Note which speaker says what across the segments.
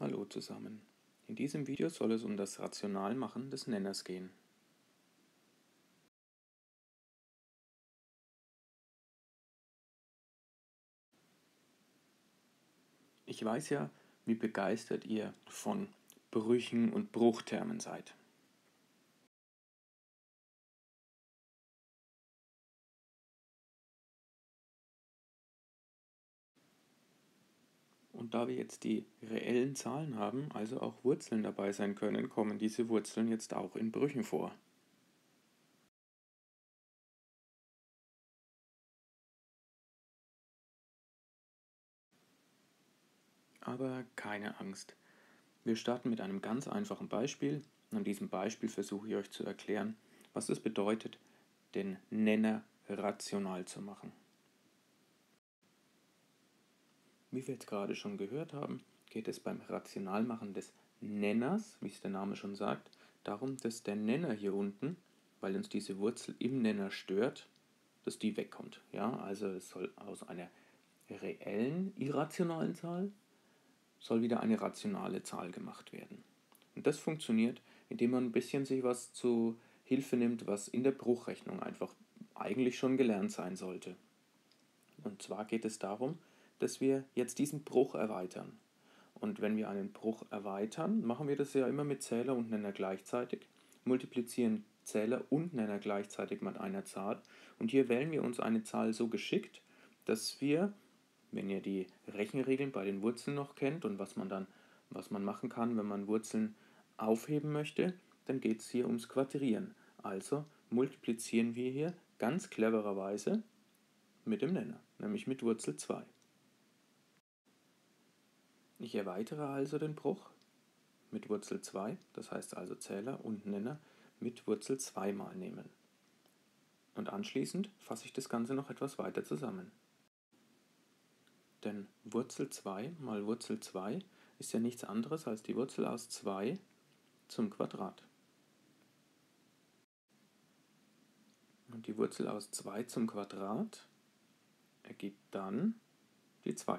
Speaker 1: Hallo zusammen. In diesem Video soll es um das Rationalmachen des Nenners gehen. Ich weiß ja, wie begeistert ihr von Brüchen und Bruchtermen seid. Und da wir jetzt die reellen Zahlen haben, also auch Wurzeln dabei sein können, kommen diese Wurzeln jetzt auch in Brüchen vor. Aber keine Angst. Wir starten mit einem ganz einfachen Beispiel. An diesem Beispiel versuche ich euch zu erklären, was es bedeutet, den Nenner rational zu machen. Wie wir jetzt gerade schon gehört haben, geht es beim Rationalmachen des Nenners, wie es der Name schon sagt, darum, dass der Nenner hier unten, weil uns diese Wurzel im Nenner stört, dass die wegkommt. Ja, also es soll aus einer reellen irrationalen Zahl soll wieder eine rationale Zahl gemacht werden. Und das funktioniert, indem man ein bisschen sich was zu Hilfe nimmt, was in der Bruchrechnung einfach eigentlich schon gelernt sein sollte. Und zwar geht es darum, dass wir jetzt diesen Bruch erweitern. Und wenn wir einen Bruch erweitern, machen wir das ja immer mit Zähler und Nenner gleichzeitig, multiplizieren Zähler und Nenner gleichzeitig mit einer Zahl. Und hier wählen wir uns eine Zahl so geschickt, dass wir, wenn ihr die Rechenregeln bei den Wurzeln noch kennt und was man dann, was man machen kann, wenn man Wurzeln aufheben möchte, dann geht es hier ums Quadrieren. Also multiplizieren wir hier ganz clevererweise mit dem Nenner, nämlich mit Wurzel 2. Ich erweitere also den Bruch mit Wurzel 2, das heißt also Zähler und Nenner mit Wurzel 2 mal nehmen. Und anschließend fasse ich das Ganze noch etwas weiter zusammen. Denn Wurzel 2 mal Wurzel 2 ist ja nichts anderes als die Wurzel aus 2 zum Quadrat. Und die Wurzel aus 2 zum Quadrat ergibt dann die 2.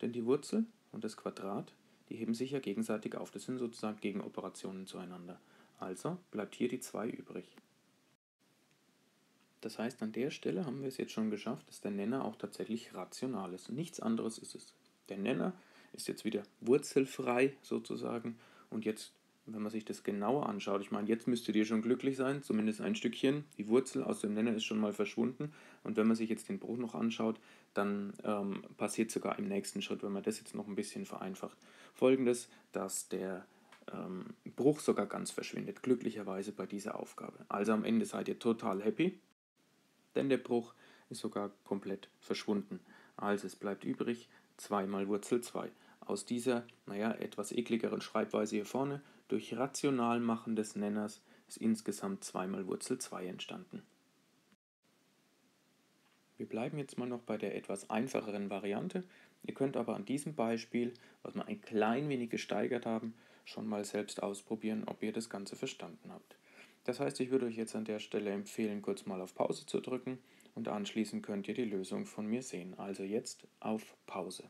Speaker 1: Denn die Wurzel und das Quadrat, die heben sich ja gegenseitig auf. Das sind sozusagen Gegenoperationen zueinander. Also bleibt hier die 2 übrig. Das heißt, an der Stelle haben wir es jetzt schon geschafft, dass der Nenner auch tatsächlich rational ist. Nichts anderes ist es. Der Nenner ist jetzt wieder wurzelfrei sozusagen und jetzt wenn man sich das genauer anschaut, ich meine, jetzt müsstet ihr schon glücklich sein, zumindest ein Stückchen. Die Wurzel aus dem Nenner ist schon mal verschwunden. Und wenn man sich jetzt den Bruch noch anschaut, dann ähm, passiert sogar im nächsten Schritt, wenn man das jetzt noch ein bisschen vereinfacht, folgendes, dass der ähm, Bruch sogar ganz verschwindet, glücklicherweise bei dieser Aufgabe. Also am Ende seid ihr total happy, denn der Bruch ist sogar komplett verschwunden. Also es bleibt übrig 2 mal Wurzel 2. Aus dieser, naja, etwas ekligeren Schreibweise hier vorne durch Rationalmachen des Nenners ist insgesamt zweimal Wurzel 2 entstanden. Wir bleiben jetzt mal noch bei der etwas einfacheren Variante. Ihr könnt aber an diesem Beispiel, was wir ein klein wenig gesteigert haben, schon mal selbst ausprobieren, ob ihr das Ganze verstanden habt. Das heißt, ich würde euch jetzt an der Stelle empfehlen, kurz mal auf Pause zu drücken und anschließend könnt ihr die Lösung von mir sehen. Also jetzt auf Pause.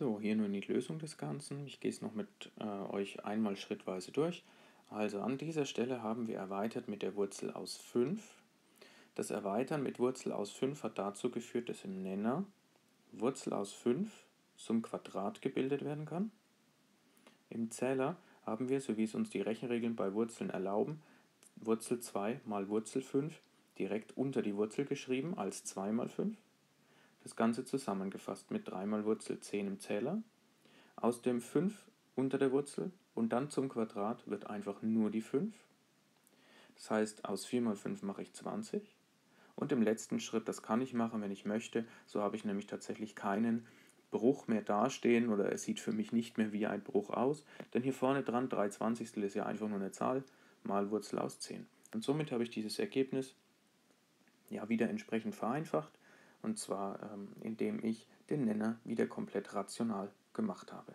Speaker 1: So, hier nun die Lösung des Ganzen. Ich gehe es noch mit äh, euch einmal schrittweise durch. Also an dieser Stelle haben wir erweitert mit der Wurzel aus 5. Das Erweitern mit Wurzel aus 5 hat dazu geführt, dass im Nenner Wurzel aus 5 zum Quadrat gebildet werden kann. Im Zähler haben wir, so wie es uns die Rechenregeln bei Wurzeln erlauben, Wurzel 2 mal Wurzel 5 direkt unter die Wurzel geschrieben als 2 mal 5. Das Ganze zusammengefasst mit 3 mal Wurzel 10 im Zähler. Aus dem 5 unter der Wurzel und dann zum Quadrat wird einfach nur die 5. Das heißt, aus 4 mal 5 mache ich 20. Und im letzten Schritt, das kann ich machen, wenn ich möchte, so habe ich nämlich tatsächlich keinen Bruch mehr dastehen oder es sieht für mich nicht mehr wie ein Bruch aus, denn hier vorne dran 3 Zwanzigstel ist ja einfach nur eine Zahl mal Wurzel aus 10. Und somit habe ich dieses Ergebnis ja wieder entsprechend vereinfacht und zwar ähm, indem ich den Nenner wieder komplett rational gemacht habe.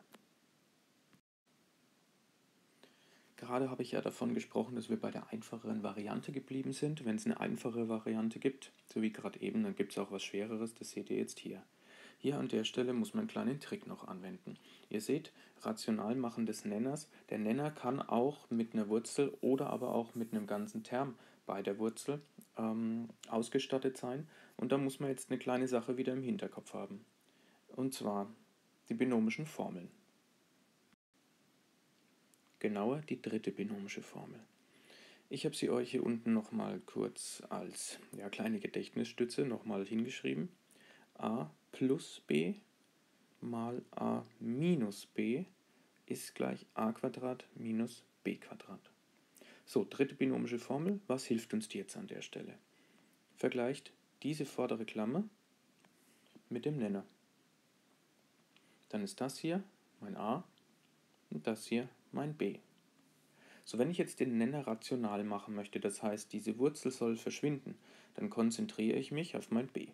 Speaker 1: Gerade habe ich ja davon gesprochen, dass wir bei der einfacheren Variante geblieben sind. Wenn es eine einfache Variante gibt, so wie gerade eben, dann gibt es auch was Schwereres, das seht ihr jetzt hier. Hier an der Stelle muss man einen kleinen Trick noch anwenden. Ihr seht, rational machen des Nenners. Der Nenner kann auch mit einer Wurzel oder aber auch mit einem ganzen Term bei der Wurzel ähm, ausgestattet sein. Und da muss man jetzt eine kleine Sache wieder im Hinterkopf haben. Und zwar die binomischen Formeln. Genauer die dritte binomische Formel. Ich habe sie euch hier unten nochmal kurz als ja, kleine Gedächtnisstütze nochmal hingeschrieben. a plus b mal a minus b ist gleich a minus b So, dritte binomische Formel. Was hilft uns die jetzt an der Stelle? Vergleicht diese vordere Klammer mit dem Nenner. Dann ist das hier mein a und das hier mein b. So, wenn ich jetzt den Nenner rational machen möchte, das heißt, diese Wurzel soll verschwinden, dann konzentriere ich mich auf mein b.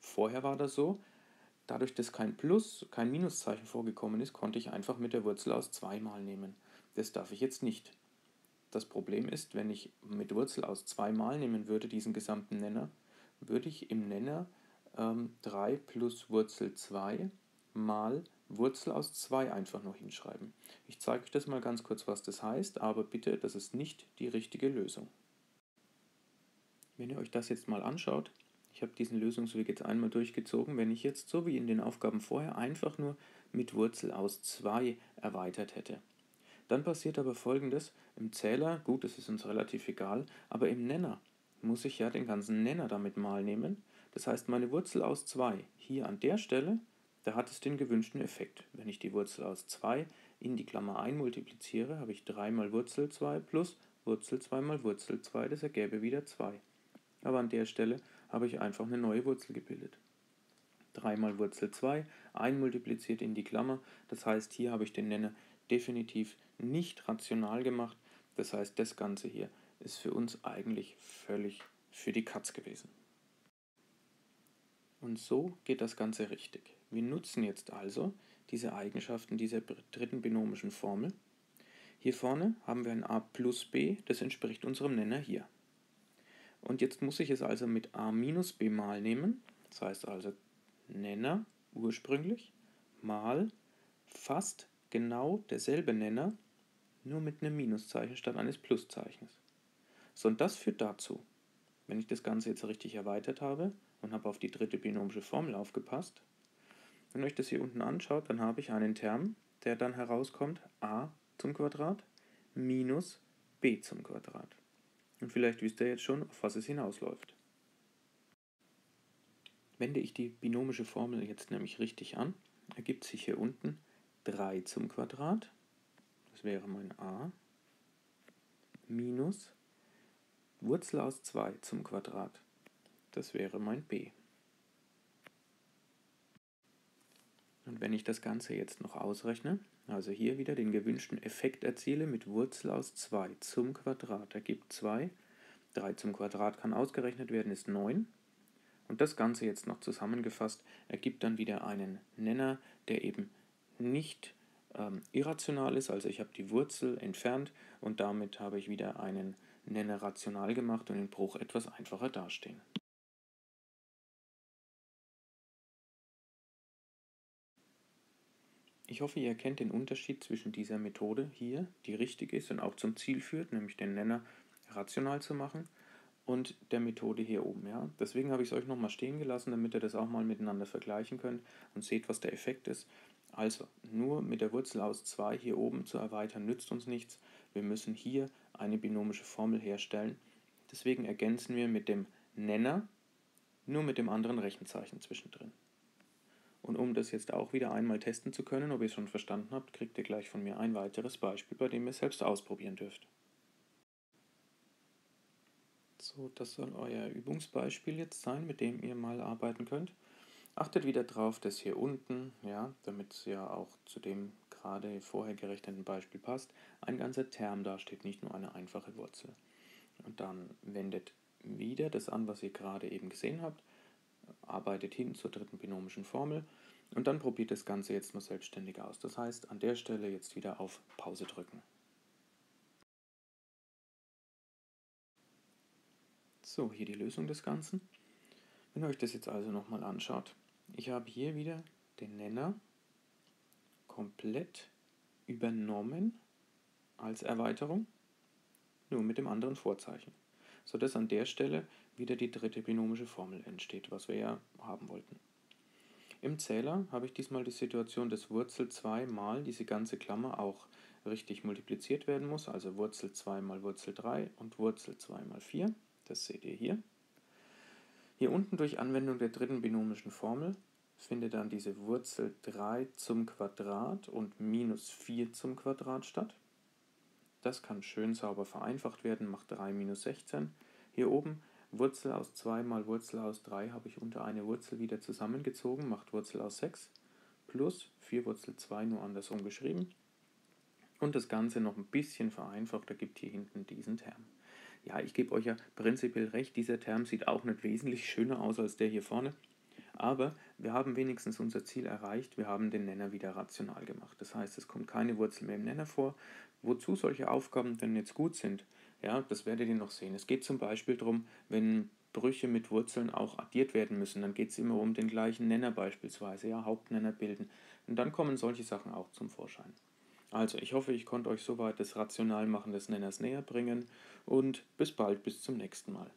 Speaker 1: Vorher war das so, dadurch, dass kein Plus, kein Minuszeichen vorgekommen ist, konnte ich einfach mit der Wurzel aus 2 mal nehmen. Das darf ich jetzt nicht. Das Problem ist, wenn ich mit Wurzel aus 2 mal nehmen würde, diesen gesamten Nenner, würde ich im Nenner ähm, 3 plus Wurzel 2 mal Wurzel aus 2 einfach nur hinschreiben. Ich zeige euch das mal ganz kurz, was das heißt, aber bitte, das ist nicht die richtige Lösung. Wenn ihr euch das jetzt mal anschaut, ich habe diesen Lösungsweg jetzt einmal durchgezogen, wenn ich jetzt, so wie in den Aufgaben vorher, einfach nur mit Wurzel aus 2 erweitert hätte. Dann passiert aber folgendes, im Zähler, gut, das ist uns relativ egal, aber im Nenner muss ich ja den ganzen Nenner damit mal nehmen. Das heißt, meine Wurzel aus 2 hier an der Stelle da hat es den gewünschten Effekt. Wenn ich die Wurzel aus 2 in die Klammer einmultipliziere, habe ich 3 mal Wurzel 2 plus Wurzel 2 mal Wurzel 2, das ergäbe wieder 2. Aber an der Stelle habe ich einfach eine neue Wurzel gebildet. 3 mal Wurzel 2, einmultipliziert in die Klammer, das heißt, hier habe ich den Nenner definitiv nicht rational gemacht, das heißt, das Ganze hier ist für uns eigentlich völlig für die Katz gewesen. Und so geht das Ganze richtig. Wir nutzen jetzt also diese Eigenschaften dieser dritten binomischen Formel. Hier vorne haben wir ein a plus b, das entspricht unserem Nenner hier. Und jetzt muss ich es also mit a minus b mal nehmen, das heißt also Nenner ursprünglich mal fast genau derselbe Nenner, nur mit einem Minuszeichen statt eines Pluszeichens. So, und das führt dazu, wenn ich das Ganze jetzt richtig erweitert habe und habe auf die dritte binomische Formel aufgepasst, wenn euch das hier unten anschaut, dann habe ich einen Term, der dann herauskommt a zum Quadrat minus b zum Quadrat. Und vielleicht wisst ihr jetzt schon, auf was es hinausläuft. Wende ich die binomische Formel jetzt nämlich richtig an, ergibt sich hier unten 3 zum Quadrat, das wäre mein a, minus Wurzel aus 2 zum Quadrat, das wäre mein b. Und wenn ich das Ganze jetzt noch ausrechne, also hier wieder den gewünschten Effekt erziele mit Wurzel aus 2 zum Quadrat, ergibt 2. 3 zum Quadrat kann ausgerechnet werden, ist 9. Und das Ganze jetzt noch zusammengefasst ergibt dann wieder einen Nenner, der eben nicht ähm, irrational ist, also ich habe die Wurzel entfernt und damit habe ich wieder einen Nenner rational gemacht und den Bruch etwas einfacher dastehen. Ich hoffe, ihr erkennt den Unterschied zwischen dieser Methode hier, die richtig ist und auch zum Ziel führt, nämlich den Nenner rational zu machen, und der Methode hier oben. Ja? Deswegen habe ich es euch nochmal stehen gelassen, damit ihr das auch mal miteinander vergleichen könnt und seht, was der Effekt ist. Also, nur mit der Wurzel aus 2 hier oben zu erweitern, nützt uns nichts. Wir müssen hier eine binomische Formel herstellen. Deswegen ergänzen wir mit dem Nenner nur mit dem anderen Rechenzeichen zwischendrin. Und um das jetzt auch wieder einmal testen zu können, ob ihr es schon verstanden habt, kriegt ihr gleich von mir ein weiteres Beispiel, bei dem ihr es selbst ausprobieren dürft. So, das soll euer Übungsbeispiel jetzt sein, mit dem ihr mal arbeiten könnt. Achtet wieder drauf, dass hier unten, ja, damit es ja auch zu dem gerade vorher gerechneten Beispiel passt, ein ganzer Term dasteht, nicht nur eine einfache Wurzel. Und dann wendet wieder das an, was ihr gerade eben gesehen habt arbeitet hin zur dritten binomischen Formel und dann probiert das Ganze jetzt nur selbstständig aus. Das heißt, an der Stelle jetzt wieder auf Pause drücken. So, hier die Lösung des Ganzen. Wenn ihr euch das jetzt also nochmal anschaut, Ich habe hier wieder den Nenner komplett übernommen als Erweiterung, nur mit dem anderen Vorzeichen, sodass an der Stelle wieder die dritte binomische Formel entsteht, was wir ja haben wollten. Im Zähler habe ich diesmal die Situation, dass Wurzel 2 mal diese ganze Klammer auch richtig multipliziert werden muss, also Wurzel 2 mal Wurzel 3 und Wurzel 2 mal 4, das seht ihr hier. Hier unten durch Anwendung der dritten binomischen Formel findet dann diese Wurzel 3 zum Quadrat und minus 4 zum Quadrat statt. Das kann schön sauber vereinfacht werden, macht 3 minus 16. Hier oben Wurzel aus 2 mal Wurzel aus 3 habe ich unter eine Wurzel wieder zusammengezogen, macht Wurzel aus 6 plus 4 Wurzel 2 nur andersrum geschrieben. Und das Ganze noch ein bisschen vereinfacht, ergibt hier hinten diesen Term. Ja, ich gebe euch ja prinzipiell recht, dieser Term sieht auch nicht wesentlich schöner aus als der hier vorne. Aber wir haben wenigstens unser Ziel erreicht, wir haben den Nenner wieder rational gemacht. Das heißt, es kommt keine Wurzel mehr im Nenner vor. Wozu solche Aufgaben denn jetzt gut sind, ja, das werdet ihr noch sehen. Es geht zum Beispiel darum, wenn Brüche mit Wurzeln auch addiert werden müssen, dann geht es immer um den gleichen Nenner beispielsweise, ja, Hauptnenner bilden. Und dann kommen solche Sachen auch zum Vorschein. Also, ich hoffe, ich konnte euch soweit das Rationalmachen des Nenners näher bringen und bis bald, bis zum nächsten Mal.